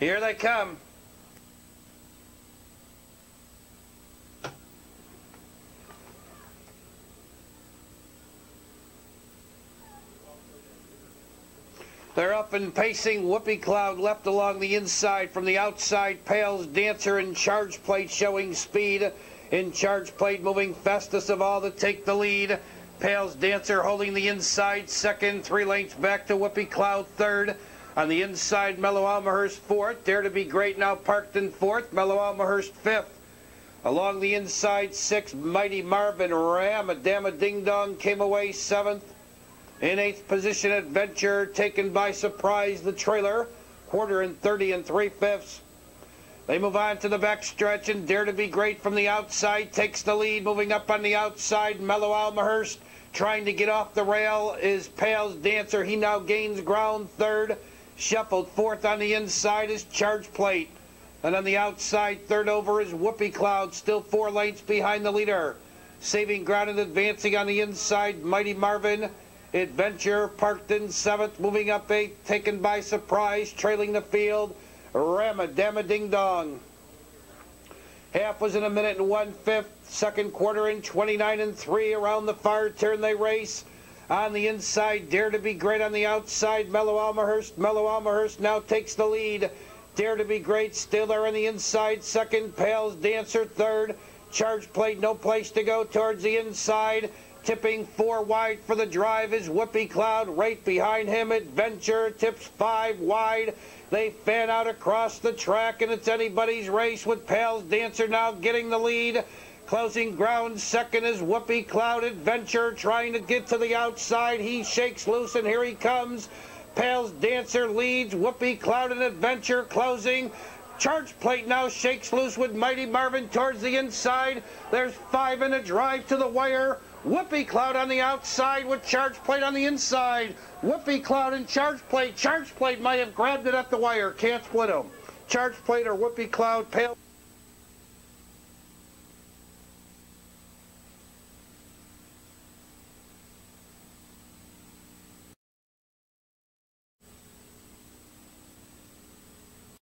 Here they come. They're up and pacing. Whoopee Cloud left along the inside from the outside. Pales Dancer in Charge Plate showing speed. In Charge Plate moving fastest of all to take the lead. Pales Dancer holding the inside second. Three lengths back to Whoopee Cloud third. On the inside, Mellow Almahurst fourth. Dare to be great now parked in fourth. Mellow Almahurst fifth. Along the inside, six Mighty Marvin Ramadama Ding Dong came away seventh. In eighth position, Adventure, taken by surprise, the trailer. Quarter and 30 and three fifths. They move on to the back stretch and Dare to be Great from the outside takes the lead. Moving up on the outside, Mellow Almahurst trying to get off the rail is Pales Dancer. He now gains ground third. Shuffled fourth on the inside is Charge Plate. And on the outside, third over is Whoopee Cloud, still four lengths behind the leader. Saving ground and advancing on the inside, Mighty Marvin. Adventure parked in seventh, moving up eighth, taken by surprise, trailing the field. Ramadama Ding Dong. Half was in a minute and one fifth. Second quarter in 29 and three. Around the far turn they race. On the inside, Dare to be Great on the outside. Mellow Almahurst. Mellow Almahurst now takes the lead. Dare to be Great still there on the inside. Second, Pales Dancer third. Charge Plate, no place to go towards the inside. Tipping four wide for the drive is Whoopee Cloud. Right behind him, Adventure tips five wide. They fan out across the track, and it's anybody's race with Pales Dancer now getting the lead. Closing ground second is Whoopee Cloud Adventure trying to get to the outside. He shakes loose, and here he comes. Pales Dancer leads. Whoopee Cloud and Adventure closing. Charge plate now shakes loose with Mighty Marvin towards the inside. There's five in a drive to the wire. Whoopee Cloud on the outside with Charge Plate on the inside. Whoopee Cloud and Charge Plate. Charge Plate might have grabbed it at the wire. Can't split them. Charge Plate or Whoopee Cloud. Pale.